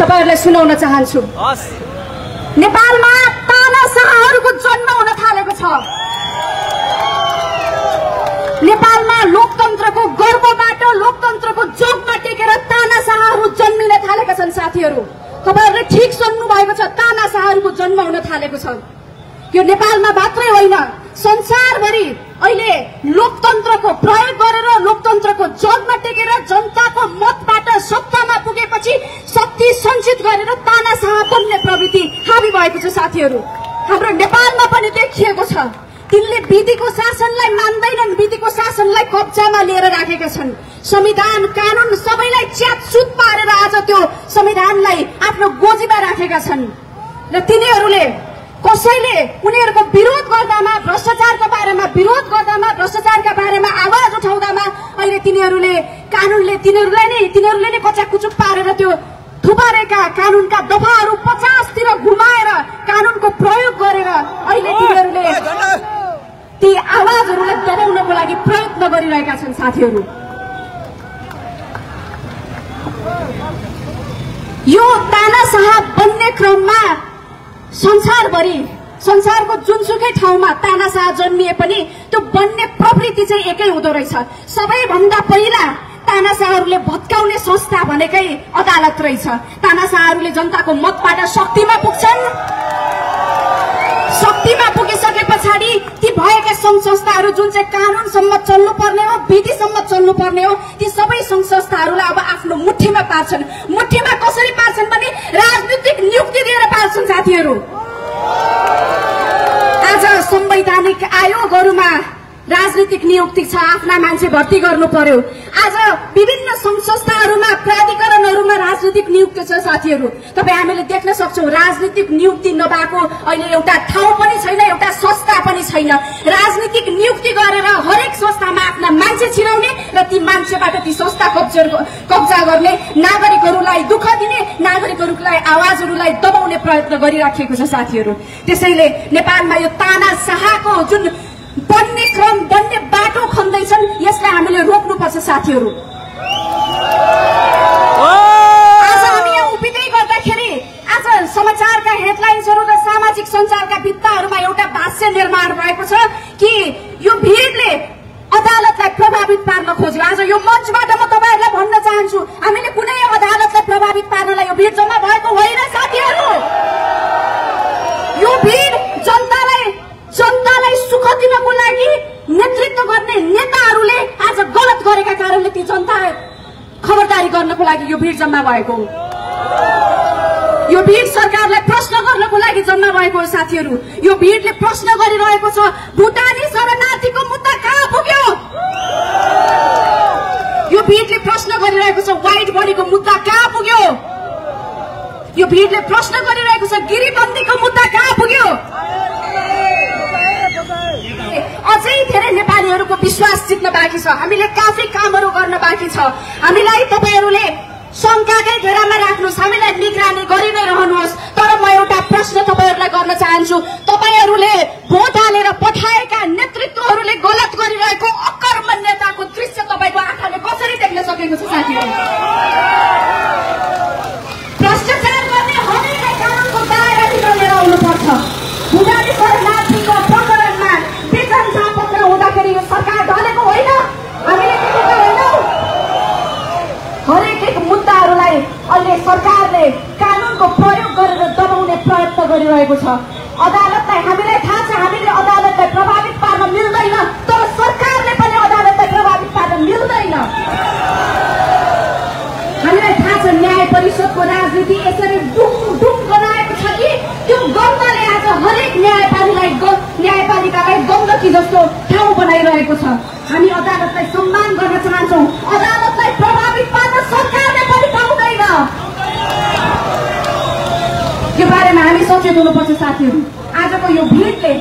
तपाईँहरूलाई सुनाउन चाहन्छु। नेपालमा तानाशाहहरूको जन्म हुन थालेको छ। नेपालमा लोकतन्त्रको गर्वबाट लोकतन्त्रको जोगमा टेकेर तानाशाहहरू जन्मिन थालेका छन् साथीहरू। तपाईँहरूले ठिक सुन्नु भएको छ तानाशाहहरूको जन्म हुन थालेको छ। यो नेपालमा मात्रै होइन संसारभरि अहिले लोकतन्त्रको प्रयोग गरेर लोकतन्त्रको जगमा टेकेर जनताको मतबाट सत्तामा पुगेपछि शक्ति सञ्चित गरेर तानाशाह बन्ने प्रवृत्ति हाबी भएको छ साथीहरू हाम्रो नेपालमा पनि देखिएको छ। तिनले विधिको शासनलाई मान्दैनन् विधिको शासनलाई कब्जामा लिएर राखेका छन्। संविधान कानून सबैलाई च्यातसुत पारेर आज त्यो संविधानलाई आफ्नो गोजीमा राखेका छन्। र तिनीहरूले कसैले उनीहरूको विरोध गर्दामा भ्रष्टाचारको बारेमा विरोध गर्दामा भ्रष्टाचारका बारेमा आवाज उठाउँदामा अहिले तिनीहरूले कानूनले तिनीहरूलाई नै तिनीहरूले नै कचाकुचुक पारेर त्यो थुपारेका कानूनका दफाहरू पचासतिर घुमाएर कानूनको प्रयोग गरेर अहिले तिनीहरूले ती आवाजहरूलाई दबाउनको लागि प्रयत्न गरिरहेका छन् साथीहरू। यो तानाशाह बन्ने क्रममा संसारभरि संसारको जुनसुकै ठाउँमा तानाशाह जन्मिए पनि त्यो बन्ने प्रवृत्ति चाहिँ एकै हुँदो रहेछ। सबैभन्दा पहिला तानाशाहहरूले भत्काउने संस्था भनेकै अदालत रहेछ। तानाशाहहरूले जनताको मतबाट शक्तिमा पुग्छन्। शक्तिमा पुगिसके पछाडि ती भएका सङ्घ संस्थाहरू जुन चाहिँ कानूनसम्म चल्नुपर्ने हो विधिसम्म चल्नुपर्ने हो ती सबै सङ्घ संस्थाहरूलाई अब आफ्नो मुठीमा पार्छन्। मुठीमा कसरी पार्छन् भने राजनीतिक नियुक्ति दिएर पार्छन् साथीहरू। आज संवैधानिक आयोगहरूमा राजनीतिक नियुक्ति छ आफ्ना मान्छे भर्ती गर्नु पर्यो। आज विभिन्न सङ्घ संस्थाहरूमा प्राधिकरणहरूमा राजनीतिक नियुक्ति छ साथीहरू। तपाईँ हामीले देख्न सक्छौँ राजनीतिक नियुक्ति नभएको अहिले एउटा ठाउँ पनि छैन एउटा संस्था पनि छैन। राजनीतिक नियुक्ति गरेर हरेक संस्थामा आफ्ना मान्छे छिराउने र ती मान्छेबाट ती संस्था कब्जा कब्जा गर्ने नागरिकहरूलाई दुःख दिने नागरिकहरूलाई आवाजहरूलाई दबाउने प्रयत्न गरिराखेको छ साथीहरू। त्यसैले नेपालमा यो ताना शाहको जुन बन्ने क्रम बन्ने बाटो खन्दैछन्। यसलाई हामीले रोक्नुपर्छ साथीहरू। आज हामी यहाँ उभिँदै गर्दाखेरि आज समाचारका हेडलाइन्सहरू र सामाजिक सञ्जालका भित्ताहरूमा एउटा भाष्य निर्माण भएको छ कि यो भिडले अदालतलाई प्रभावित पार्न खोज्यो आज यो मञ्चबाट म तपाईँहरूलाई भन्न चाहन्छु हामीले कुनै अदालतलाई प्रभावित पार्नलाई यो भिड जम्मा भएको होइन साथीहरू यो भिड जनतालाई जनतालाई सुख दिनको लागि नेतृत्व गर्ने नेताहरूले आज गलत गरेका कारणले ती जनता खबरदारी गर्नको लागि यो भिड जम्मा भएको यो भिड सरकारलाई प्रश्न गर्नको लागि जम्मा भएको हो साथीहरू। यो भिडले प्रश्न गरिरहेको छ भुटानी शरणार्थीको मुद्दा कहाँ पुग्यो? यो भिडले प्रश्न गरिरहेको छ व्हाइट बडीको मुद्दा कहाँ पुग्यो? यो भिडले प्रश्न गरिरहेको छ गिरीबन्दीको मुद्दा कहाँ पुग्यो? अझै धेरै नेपालीहरूको विश्वास जित्न बाँकी छ। हामीले काफी कामहरू गर्न बाँकी छ। हामीलाई तपाईँहरूले शङ्काकै घेरामा राख्नुहोस्। हामीलाई निगरानी गरि नै रहनुहोस्। तर म एउटा प्रश्न तपाईँहरूलाई गर्न चाहन्छु। तपाईँहरूले भोट हालेर पठाएका नेतृत्वहरूले गलत गरिरहेको अकर्मण्यताको दृश्य तपाईँको आँखाले कसरी देख्न सकेको छ साथीहरू भ्रष्टाचार गर्ने हरेक कानुनको दायराभित्र लिएर आउनुपर्छ भुटानी शरणार्थीको प्रकरणमा वेतन जापत्र हुँदाखेरि यो सरकार ढलेको होइन हामीले देखेका होइनौँ हरेक एक मुद्दाहरूलाई अहिले सरकारले कानुनको प्रयोग गरेर दबाउने प्रयत्न गरिरहेको छ। अदालतलाई हामीलाई थाहा छ हामीले अदालतलाई प्रभावित पार्न मिल्दैन। तर सरकारले पनि अदालतलाई प्रभावित पार्न मिल्दैन। हामीलाई थाहा छ न्याय परिषदको राजनीति यसरी डुम डुम गराएको छ कि? त्यो गन्धले आज हरेक न्यायपालिकालाई न्यायपालिकालाई गण्डकी जस्तो ठाउँ बनाइरहेको छ। हामी अदालतलाई सम्मान गर्न चाहन्छौँ अदालतलाई प्रभावित पार्न सरकारले पनि पाउँदैन यो सचेत हुनुपर्छ साथीहरू? आजको यो भिडले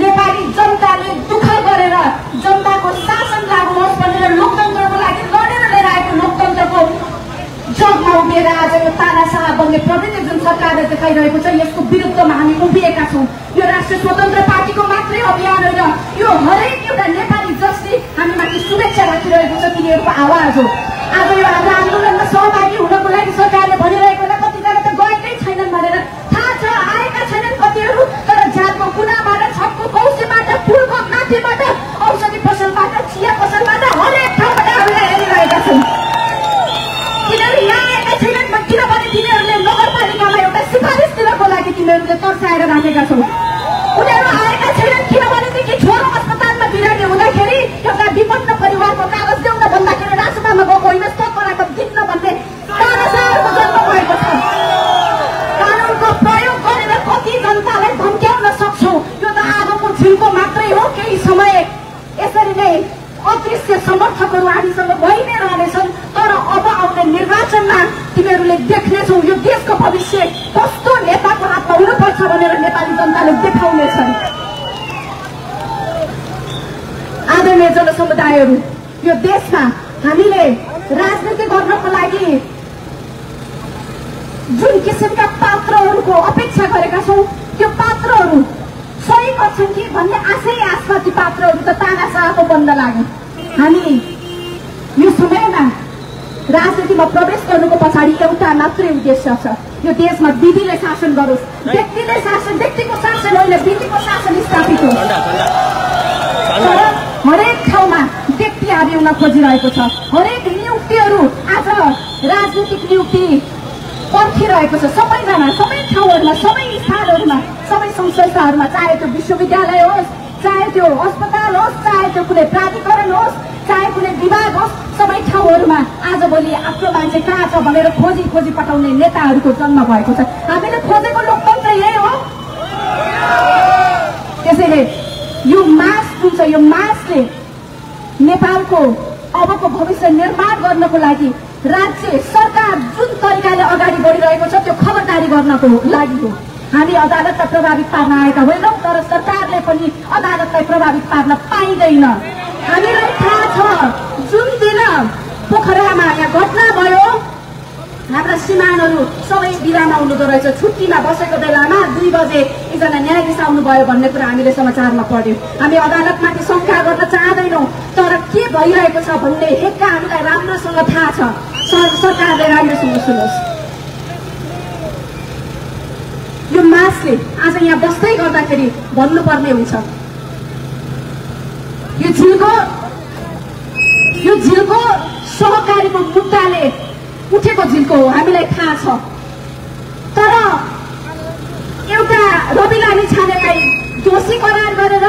नेपाली जनताले दुःख गरेर जनताको शासन लागू होस् भनेर लोकतन्त्रको लागि लडेर लिएर आएको लोकतन्त्रको जगमा उभिएर आज यो तानाशाह बन्ने प्रवृत्ति जुन सरकारले देखाइरहेको छ यसको विरुद्धमा हामी उभिएका छौँ। यो राष्ट्रिय स्वतन्त्र पार्टीको मात्रै अभियान होइन यो हरेक एउटा नेपाली जसले हामीमाथि शुभेच्छा राखिरहेको छ तिनीहरूको आवाज हो। आज यो हाम्रो आन्दोलनमा सहभागी हुनको लागि सरकारले भनिरहेको होइन चाहन्छु उनीहरू आएका छैनन् किनभनेदेखि छोरो अस्पतालमा बिरामी हुँदाखेरि एउटा विपन्न परिवारको कागज ल्याउन भन्दाखेरि राजसभामा गएको होइन स्तोत्र रकम दिन्न भन्ने तानासाहरूको जन्म भएको छ कानुनको प्रयोग गरेर कति जनतालाई धम्क्याउन सक्छौँ यो त आगोको छिल्को मात्रै हो केही समय यसरी नै अदृश्य समर्थकहरू हामीसँग भइ नै रहनेछन् तर अब आउने निर्वाचनमा तिमीहरूले देख्नेछौ यो देशको भविष्य कस्तो नेताको हातमा हुनुपर्छ भनेर नेपाली जनताले देखाउनेछन्। आदरणीय जनसमुदायहरू यो देशमा हामीले राजनीति गर्नको लागि जुन किसिमका पात्रहरूको अपेक्षा गरेका छौँ त्यो पात्रहरू सही गर्छन् कि भन्ने आशै आशमा ती पात्रहरू त तानासाहको बन्न लाग्यो। हामी यो समयमा राजनीतिमा प्रवेश गर्नुको पछाडि एउटा मात्रै उद्देश्य छ। यो देशमा विधिले शासन गरोस्। व्यक्तिले शासन व्यक्तिको शासन होइन विधिको शासन स्थापित होस्। तर हरेक ठाउँमा व्यक्ति हारिउन खोजिरहेको छ। हरेक नियुक्तिहरू आज राजनीतिक नियुक्ति पर्खिरहेको छ। सबैजना सबै ठाउँहरूमा सबै स्थानहरूमा सबै संस्थाहरूमा चाहे त्यो विश्वविद्यालय होस् चाहे त्यो अस्पताल होस् चाहे त्यो कुनै प्राधिकरण होस् चाहे कुनै विभाग होस् सबै ठाउँहरूमा आजभोलि आफ्नो मान्छे कहाँ छ भनेर खोजी खोजी पठाउने नेताहरूको जन्म भएको छ। हामीले खोजेको लोकतन्त्र यही हो। त्यसैले यो मास जुन छ यो मासले नेपालको अबको भविष्य निर्माण गर्नको लागि राज्य सरकार जुन तरिकाले अगाडि बढिरहेको छ त्यो खबरदारी गर्नको लागि हो। हामी अदालतलाई प्रभावित पार्न आएका होइनौँ तर सरकारले पनि अदालतलाई प्रभावित पार्न पाइँदैन। हामीलाई थाहा छ जुन दिन पोखरामा यहाँ घटना भयो हाम्रा श्रीमानहरू सबै बिरामा हुनुहुँदो रहेछ। छुट्टीमा बसेको बेलामा दुई बजे एकजना न्यायाधीश आउनुभयो भन्ने कुरा हामीले समाचारमा पढ्यौँ। हामी अदालतमाथि शङ्का गर्न चाहँदैनौँ तर के भइरहेको छ भन्ने हेक्का हामीलाई राम्रोसँग थाहा छ। सर- सरकारले राम्रोसँग सुनोस् यो मासले आज यहाँ बस्दै गर्दाखेरि भन्नुपर्ने हुन्छ। यो झिल्को यो झिल्को सहकारीको मुद्दाले उठेको झिल्को हो हामीलाई थाहा छ। तर एउटा रवि लामी छानेलाई दोषी करार गरेर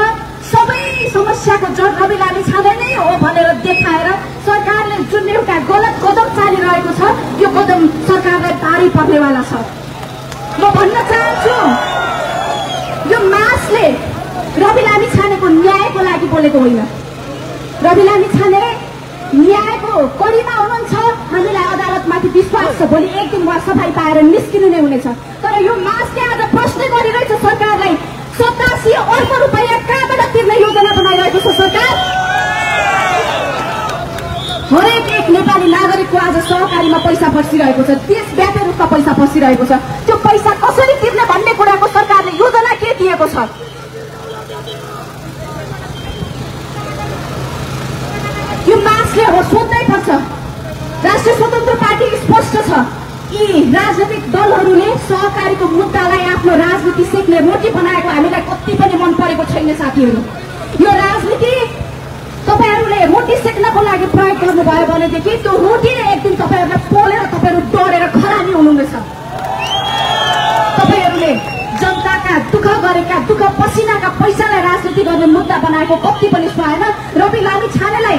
सबै समस्याको जड रवि लामी छाने नै हो भनेर देखाएर सरकारले जुन एउटा गलत कदम चालिरहेको छ यो कदम सरकारलाई भारी पर्नेवाला छ। म भन्न चाहन्छु यो मासले रवि लामी छानेको न्यायको लागि बोलेको होइन। रवि लामी छाने न्यायको कडीमा हुनुहुन्छ हामीलाई अदालतमाथि विश्वास छ भोलि एक दिन उहाँ सफाइ पाएर निस्किनु नै हुनेछ। तर यो मासले आज प्रश्न गरिरहेछ सरकारलाई। सतासी अर्ब रुपियाँ कहाँबाट तिर्ने योजना बनाइरहेको छ सरकार। हरेक एक नेपाली नागरिकको आज सहकारीमा पैसा फसिरहेको छ देशव्यापी रूपमा पैसा फसिरहेको छ। त्यो पैसा कसरी तिर्ने भन्ने कुराको सरकारले योजना के दिएको छ? यो मासले हो सोध्नै पर्छ। राष्ट्रिय स्वतन्त्र पार्टी स्पष्ट छ। यी राजनैतिक दलहरूले सहकारीको मुद्दालाई आफ्नो राजनीति सिक्ने रोटी बनाएको हामीलाई कति पनि मन परेको छैन साथीहरू। यो राजनीति तपाईँहरूले रोटी सेक्नको लागि प्रयोग गर्नुभयो भनेदेखि त्यो रोटीले एक दिन तपाईँहरूलाई पोलेर तपाईँहरू डढेर खरानी हुनुहुनेछ। तपाईँहरूले जनताका दुःख गरेका दुःख पसिनाका पैसालाई राजनीति गर्ने मुद्दा बनाएको कति पनि सुहाएन रवि लामी छानेलाई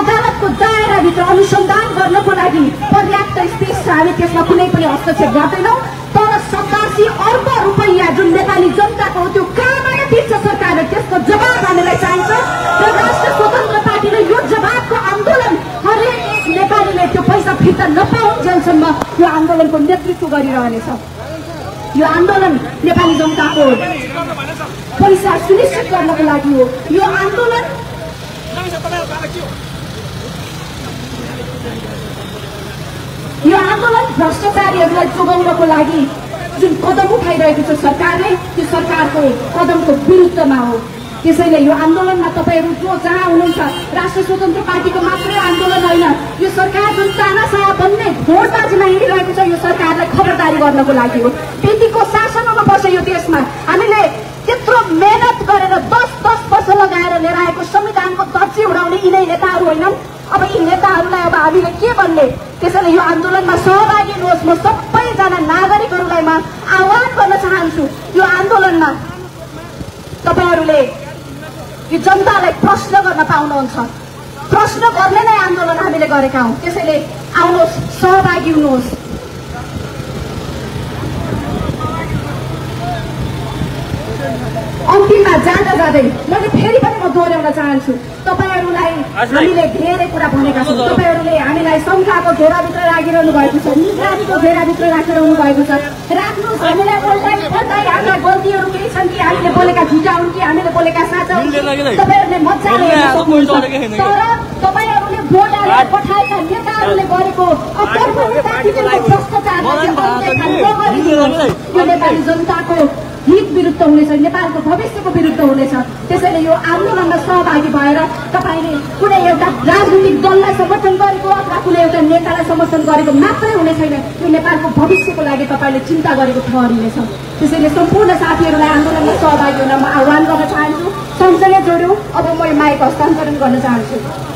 अदालतको दायराभित्र अनुसन्धान गर्नको लागि पर्याप्त स्पेस छ हामी त्यसमा कुनै पनि हस्तक्षेप गर्दैनौँ। तर सतासी अर्ब रुपैयाँ जुन नेपाली जनताको हो त्यो कहाँबाट तिर्छ सरकारले त्यसको जवाब हामीलाई चाहिन्छ। र स्वतन्त्र पार्टीले यो जवाबको आन्दोलन हरेक नेपालीले त्यो पैसा फिर्ता नपाउन्जेलसम्म यो आन्दोलनको नेतृत्व गरिरहनेछ। यो आन्दोलन नेपाली जनताको पैसा सुनिश्चित गर्नको लागि हो। यो आन्दोलन यो आन्दोलन भ्रष्टाचारीहरूलाई जोगाउनको लागि जुन कदम उठाइरहेको छ सरकारले त्यो सरकारको कदमको विरुद्धमा हो। त्यसैले यो आन्दोलनमा तपाईँहरू जो जहाँ हुनुहुन्छ राष्ट्र स्वतन्त्र पार्टीको मात्रै आन्दोलन होइन यो सरकार जुन तानासाह बन्ने घोडबाजीमा हिँडिरहेको छ यो सरकारलाई खबरदारी गर्नको लागि हो। व्यक्तिको शासनमा बस्छ यो देशमा हामीले त्यत्रो मेहनत गरेर दस दस वर्ष लगाएर लिएर आएको संविधानको दर्जी उडाउने यिनै नेताहरू होइनन्। यी नेताहरूलाई अब हामीले के भन्ने? त्यसैले यो आन्दोलनमा सहभागी हुनुहोस् म सबैजना नागरिकहरूलाई म आह्वान गर्न चाहन्छु। यो आन्दोलनमा तपाईँहरूले यो जनतालाई प्रश्न गर्न पाउनुहुन्छ। प्रश्न गर्ने नै आन्दोलन हामीले गरेका हौँ। त्यसैले आउनुहोस् सहभागी हुनुहोस्। अन्तिममा जाँदा जाँदै मैले फेरि पनि म दोहोऱ्याउन चाहन्छु। तपाईँहरूलाई हामीले धेरै कुरा भनेका छौँ। तपाईँहरूले हामीलाई शङ्काको घेराभित्र राखिरहनु भएको छ। निगरानीको घेराभित्र राखिरहनु भएको छ। राख्नुहोस्। हामीलाई बोल्दै बोल्दै हाम्रा गल्तीहरू केही छन् कि? हामीले बोलेका झुटा हुन् कि? हामीले बोलेका साँचा हुन् तपाईँहरूले मजाले हेर्न सक्नुहुन्छ। तर तपाईँहरूले भोट हालेर पठाएका नेताहरूले गरेको भ्रष्टाचारलाई चाहिँ नगरिदिनुहोस्। यो नेपाली जनताको हित विरुद्ध हुनेछ नेपालको भविष्यको विरुद्ध हुनेछ। त्यसैले यो आन्दोलनमा सहभागी भएर तपाईँले कुनै एउटा राजनीतिक दललाई समर्थन गरेको अथवा कुनै एउटा नेतालाई समर्थन गरेको मात्रै हुने छैन। यो नेपालको भविष्यको लागि तपाईँले चिन्ता गरेको ठहरिनेछ त्यसैले सम्पूर्ण साथीहरूलाई आन्दोलनमा सहभागी हुन म आह्वान गर्न चाहन्छु। सँगसँगै जोड्यौँ। अब म यो माइक हस्तान्तरण गर्न चाहन्छु।